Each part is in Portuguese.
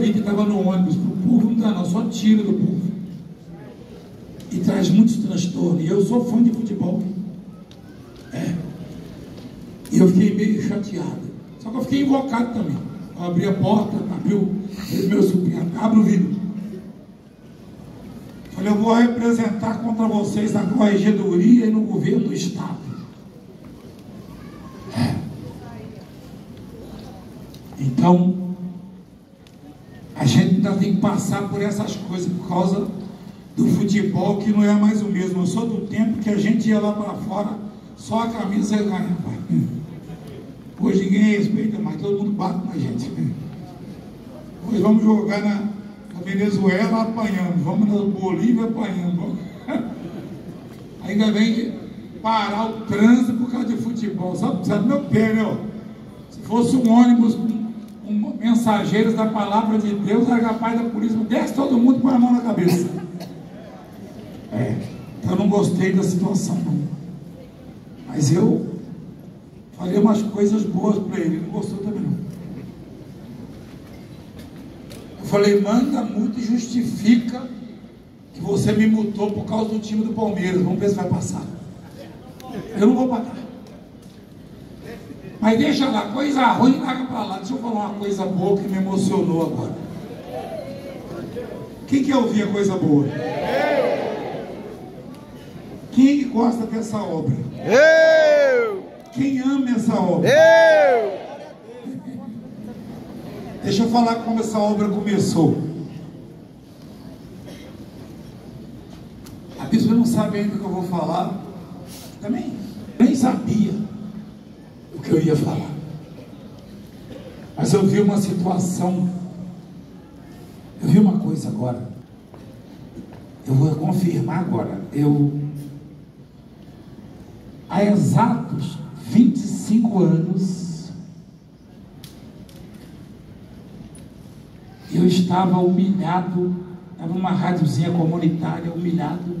que estava no ônibus, para o povo não dá não, só tira do povo. E traz muitos transtornos. E eu sou fã de futebol. É. E eu fiquei meio chateado. Só que eu fiquei invocado também. Eu abri a porta, abriu meu sobrinho, abre o vidro. Falei, eu vou representar contra vocês na corregedoria e no governo do Estado. É. Então, a gente ainda tem que passar por essas coisas por causa do futebol que não é mais o mesmo. Eu sou do tempo que a gente ia lá para fora, só a camisa e ganha. Hoje ninguém respeita mais, todo mundo bate na gente. Hoje vamos jogar na, na Venezuela apanhando, vamos na Bolívia apanhando. Ainda vem parar o trânsito por causa de futebol. Sabe, sabe meu pé, né? Se fosse um ônibus mensageiros da palavra de Deus, era capaz da polícia, desce todo mundo com a mão na cabeça. É, eu não gostei da situação, não. Mas eu falei umas coisas boas para ele, ele não gostou também não. Eu falei, manda muito e justifica que você me mutou por causa do time do Palmeiras. Vamos ver se vai passar. Eu não vou pagar. Mas deixa lá, coisa ruim, larga para lá. Deixa eu falar uma coisa boa que me emocionou agora. Quem quer ouvir a coisa boa? Quem gosta dessa obra? Eu! Quem ama essa obra? Eu! Deixa eu falar como essa obra começou. A bispa não sabe ainda o que eu vou falar. Também nem sabia que eu ia falar. Mas eu vi uma situação. Eu vi uma coisa agora. Eu vou confirmar agora. Eu há exatos 25 anos, eu estava humilhado, estava numa rádiozinha comunitária, humilhado.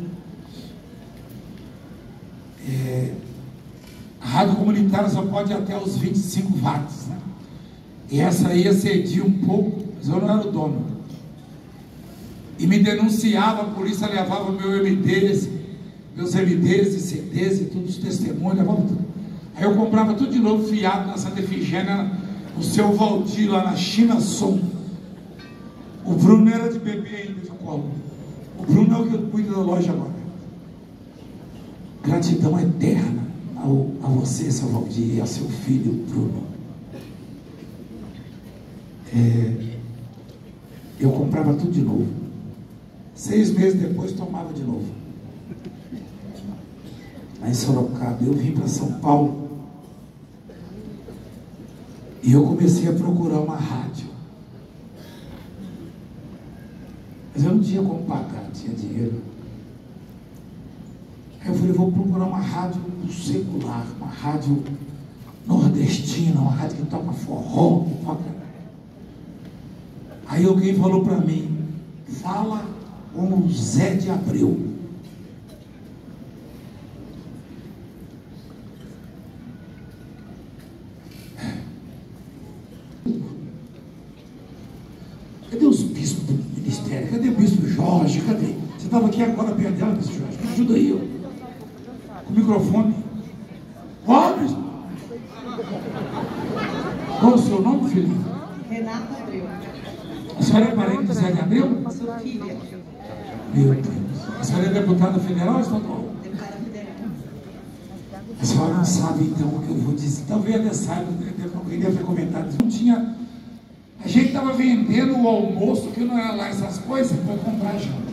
É, a rádio comunitária só pode ir até os 25 watts, né? E essa aí excedia um pouco, mas eu não era o dono. E me denunciava, a polícia levava meu MDs, meus MDs e CDs e tudo, os testemunhos, levava tudo. Aí eu comprava tudo de novo, fiado na Santa Efigênia, o seu Valdir lá na China Som. O Bruno era de bebê ainda de colo. O Bruno é o que cuida da loja agora. Gratidão eterna a você, seu Valdir, e ao seu filho, Bruno. É, eu comprava tudo de novo. Seis meses depois tomava de novo. Aí em Sorocaba, eu vim para São Paulo. E eu comecei a procurar uma rádio. Mas eu não tinha como pagar, tinha dinheiro. Aí eu falei, vou procurar uma rádio secular, uma rádio nordestina, uma rádio que toca forró. Aí alguém falou para mim, fala com o Zé de Abreu. Cadê os bispos do ministério? Cadê o bispo Jorge? Cadê? Você estava aqui agora perto dela, bispo Jorge. Me ajuda aí, ó. O microfone. Bispo. Qual o seu nome, filho? Renata Abreu. A senhora é parente do Zé de Abreu? Sou filha, Meu Deus. A senhora é deputada federal ou estadual? deputada federal. A senhora não sabe então o que eu vou dizer. Talvez até saiba, alguém deve ter comentado. Não tinha. A gente estava vendendo o almoço, que não era lá essas coisas, para comprar janta.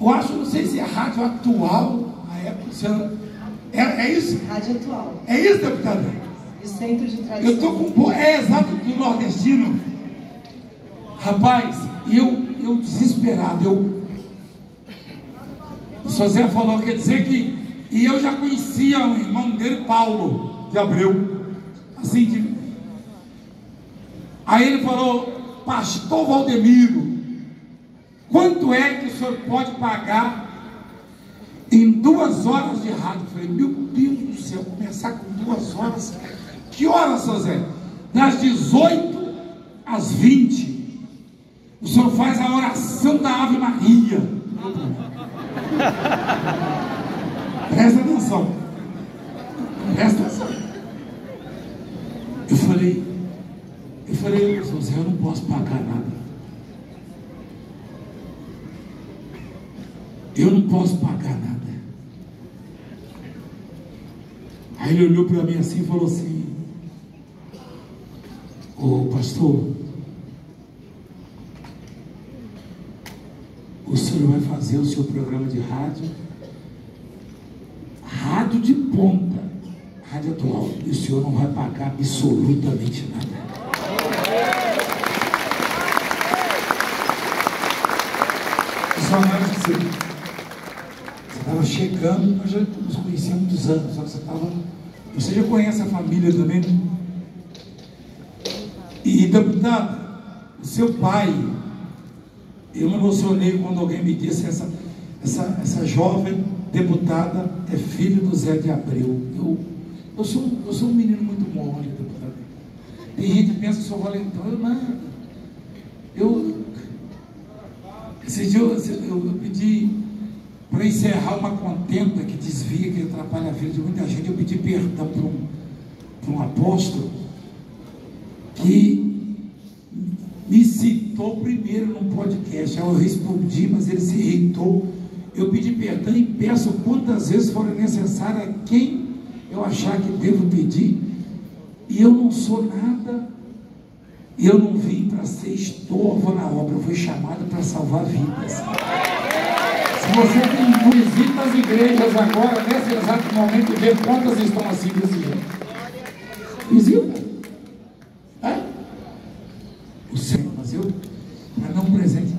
Eu acho, não sei se é rádio atual, na época. se É, é isso? Rádio Atual. É isso, deputada? E Centro de Tradição. Eu estou com. É exato do nordestino. Rapaz, eu, eu desesperado, eu. O Zé falou, quer dizer que. E eu já conhecia o irmão dele, Paulo de Abreu. Assim de. Aí ele falou, Pastor Valdemiro, quanto é que o senhor pode pagar em duas horas de rádio? Eu falei, meu Deus do céu, começar com duas horas. Que horas, seu Zé? das 18 às 20. O senhor faz a oração da Ave Maria. Presta atenção. Presta atenção. Eu falei, eu falei, José, eu não posso pagar nada. Eu não posso pagar nada. Aí ele olhou para mim assim e falou assim: Ô pastor, o senhor vai fazer o seu programa de rádio, rádio de ponta, rádio atual, e o senhor não vai pagar absolutamente nada. Só mais que você estava chegando, nós já nos conhecíamos há muitos anos, só que você estava. Você já conhece a família também? E deputado, o seu pai, eu me emocionei quando alguém me disse essa, essa, essa jovem deputada é filho do Zé de Abreu. Eu, eu, sou, eu sou um menino muito mole, deputado. Tem gente que pensa que sou valentão, eu nada. Eu, eu, eu, eu pedi para encerrar uma contenda que desvia, que atrapalha a vida de muita gente, eu pedi perdão para um, um apóstolo que me citou primeiro num podcast. Eu respondi, mas ele se irritou. Eu pedi perdão e peço quantas vezes forem necessárias a quem eu achar que devo pedir. E eu não sou nada. Eu não vim para ser estorvo na obra, eu fui chamado para salvar vidas. Você tem visita às igrejas agora, nesse exato momento, vê quantas estão assim desse jeito. Visita. É? O Senhor, mas eu, para um presente,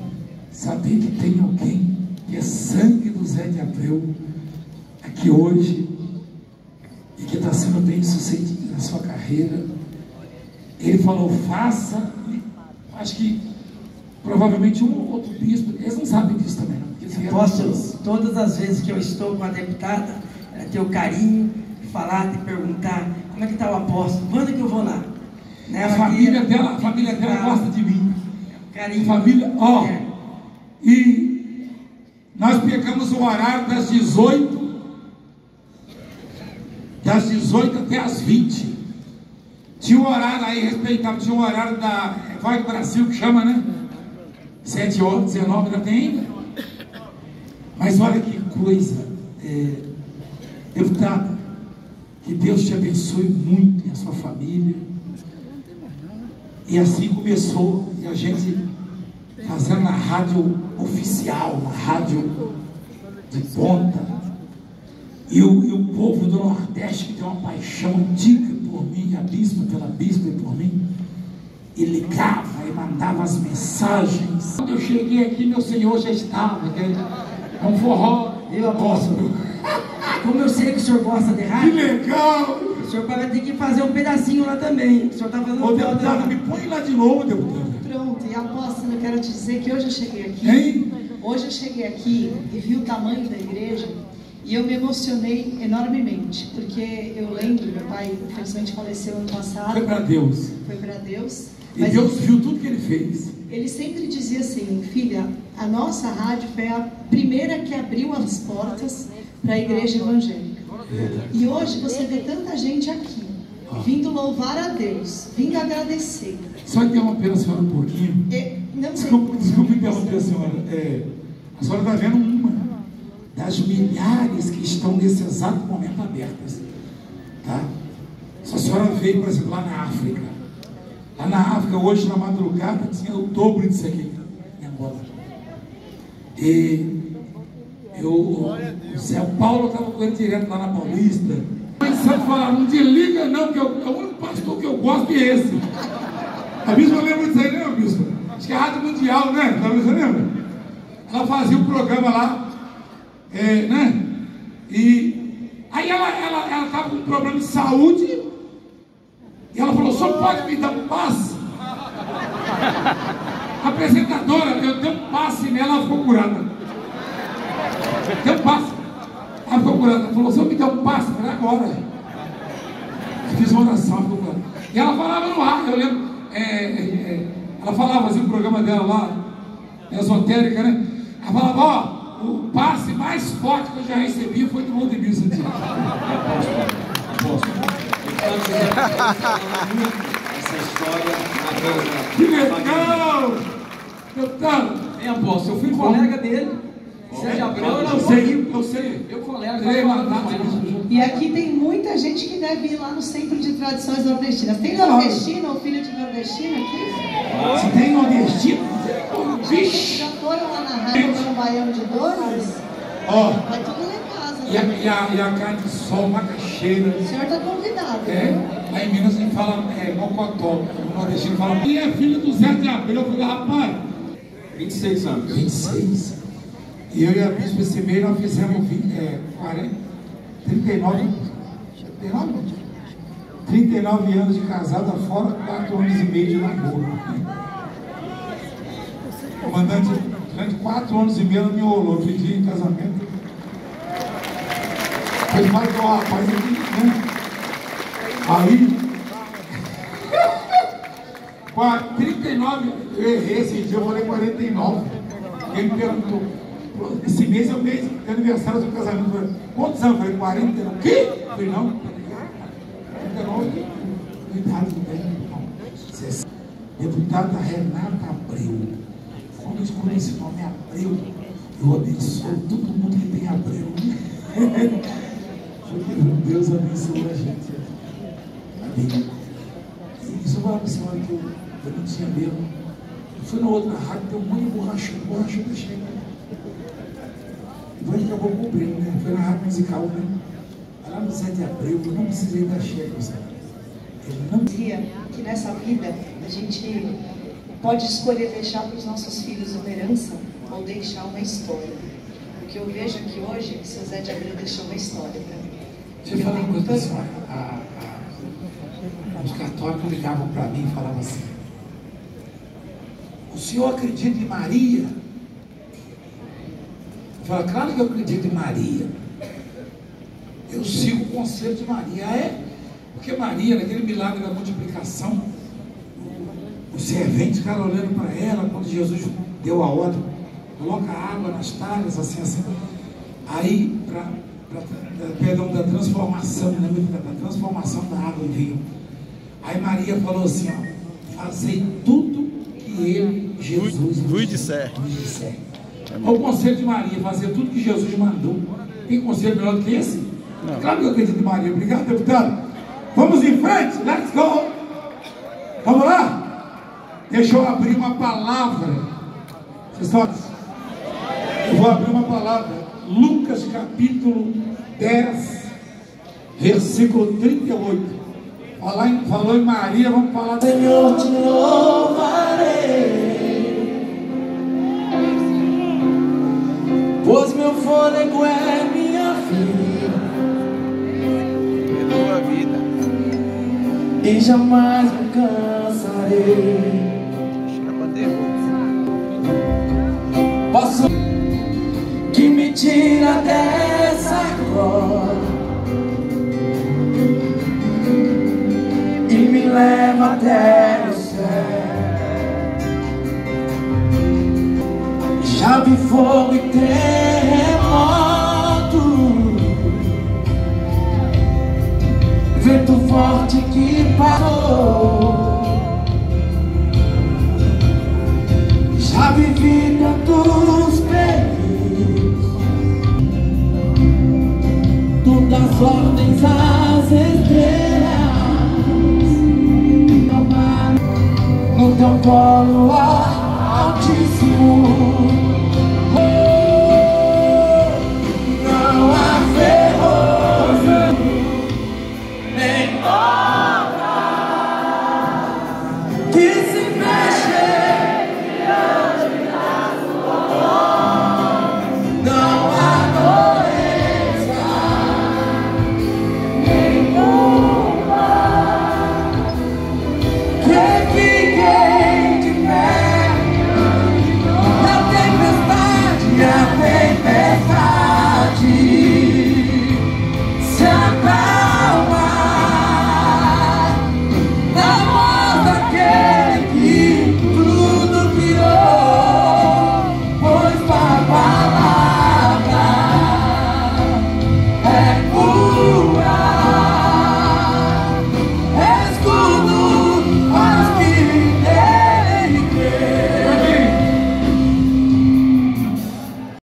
saber que tem alguém que é sangue do Zé de Abreu aqui hoje e que está sendo bem sucedido na sua carreira. Ele falou, faça, acho que provavelmente um ou outro bispo, eles não sabem disso também, não. porque eles vieram Apóstolo, depois. todas as vezes que eu estou com a deputada, ela tem o carinho de falar, de perguntar como é que está o apóstolo, quando que eu vou lá? Né, A família dela, a família dela Ah, gosta de mim. Carinho. Família, ó. É. E nós pegamos o horário das 18, das 18 até as 20. Tinha um horário aí, respeitava, tinha um horário da Vai do Brasil que chama, né? 7 horas, 19 ainda tem. Mas olha que coisa, é, deputado, que Deus te abençoe muito e a sua família. E assim começou, e a gente fazendo na rádio oficial, na rádio de ponta. E o, e o povo do Nordeste que tem uma paixão antiga por mim, a bispa pela bispa e por mim, e ligava e mandava as mensagens. Quando eu cheguei aqui, meu senhor já estava, né? é um forró. Viu, apóstolo? Como eu sei que o senhor gosta de Que rádio, legal! o senhor vai ter que fazer um pedacinho lá também. O senhor está fazendo Ô um deputado, me põe lá de novo, deputado. Pronto, e apóstolo, eu quero te dizer que hoje eu cheguei aqui. Hein? Hoje eu cheguei aqui e vi o tamanho da igreja e eu me emocionei enormemente, porque eu lembro, meu pai infelizmente faleceu ano passado, Foi para Deus. foi para Deus, E Deus viu tudo que ele fez. ele sempre dizia assim, filha, a nossa rádio foi a primeira que abriu as portas para a igreja evangélica. E hoje você vê tanta gente aqui, vindo louvar a Deus, vindo agradecer. Só interromper a senhora um pouquinho. E, não. Desculpa, desculpa interromper a senhora. É, a senhora está vendo uma das milhares que estão nesse exato momento abertas. Tá? Se a senhora veio, por exemplo, lá na África. Lá na África, hoje na madrugada, tinha o dobro disso aqui em Angola. E eu, o Zé Paulo estava com ele direto lá na Paulista. Mas Santo fala, não desliga não, que eu, o único pastor que eu gosto é esse. A bispa lembra disso aí, né, bispa? Acho que é a Rádio Mundial, né? Você lembra? Ela fazia um programa lá, é, né? E aí ela estava ela, ela com um problema de saúde e ela falou, só pode me dar um passe? A apresentadora, eu dei um passe nela, ela ficou curada. Deu um passe. Ela ficou curada. Ela falou, eu me der um passe, falei, agora. Eu fiz uma oração, ficou curada. E ela falava no ar, eu lembro. é, é, é, ela falava assim no programa dela lá, esotérica, né? Ela falava, ó, o passe mais forte que eu já recebi foi do Valdemir Santiago. Essa história Que legal! Deputado, Em Apóstolo, eu fui colega dele. Sérgio Abreu, eu eu sei, eu sei. Eu colega. E aqui tem muita gente que deve ir lá no Centro de Tradições Nordestinas. Tem nordestino ou filho de nordestino aqui? Se tem nordestino, vixe! Foram lá na rádio no Baião de Dois? Ó, Vai tudo lá em casa. e a, né? e a, e a carne de sol, macaxeira. O senhor está convidado. É, viu? lá em Minas a gente fala é, mocotó. O nordestino fala. E é filho do Zé de Abreu. Eu falei, rapaz, 26 anos. 26. E eu e a bispa esse mês nós fizemos 20, é, 40, 39, 39, 39 anos de casada, fora 4 anos e meio de namoro. O comandante, durante 4 anos e meio, ela me enrolou, pedi em casamento. Depois matou o rapaz aqui, né? Aí, Qua- 39, eu errei esse dia, eu falei 49. Ele me perguntou, esse mês é o mês de aniversário do casamento. Eu falei, quantos anos? Eu falei, 40. Ele, O quê? Eu falei, não. 39, idade bem, não. 60. Deputada Renata Abreu. Quando eu escolhi esse nome Abreu, eu abençoo todo mundo que tem Abreu. Deus abençoa a gente. Amém. Isso eu falava senhora que eu, eu não tinha medo. Eu fui na outra rádio, tem um monte de borracha, borracha da chega. Depois acabou cobrindo, né? Foi na rádio musical, né? Lá no 7 de abril, eu não precisei da checa, sabe? Ele não que nessa vida a gente pode escolher deixar para os nossos filhos uma herança ou deixar uma história. O que eu vejo aqui hoje é que seu Zé de Abreu deixou uma história para mim. Deixa eu falar uma coisa para a senhora. A- a- os católicos ligavam para mim e falavam assim: O senhor acredita em Maria? Eu falava, claro que eu acredito em Maria. Eu sigo o conselho de Maria. Ah, é? Porque Maria, naquele milagre da multiplicação, os serventes ficaram olhando para ela quando Jesus deu a ordem, coloca água nas talhas, assim, assim. Aí, para, perdão, da transformação, né, da, transformação da água em vinho. Aí Maria falou assim, ó, fazei tudo que ele, Jesus, vos disser. disser. Olha o conselho de Maria, fazer tudo que Jesus mandou. Tem conselho melhor do que esse? Claro que eu acredito em Maria. Obrigado, deputado. Vamos em frente, let's go. Vamos lá? Deixa eu abrir uma palavra. Vocês estão... Eu vou abrir uma palavra. Lucas capítulo 10, versículo 38. Falar em, falou em Maria, vamos falar Senhor, te Pois meu fôlego é minha vida Perdoa a vida. e jamais me cansarei. Leva até o céu. Já vi fogo e terremoto, vento forte que parou. Já vivi tantos perigos, todas ordens às estrelas, teu colo altíssimo.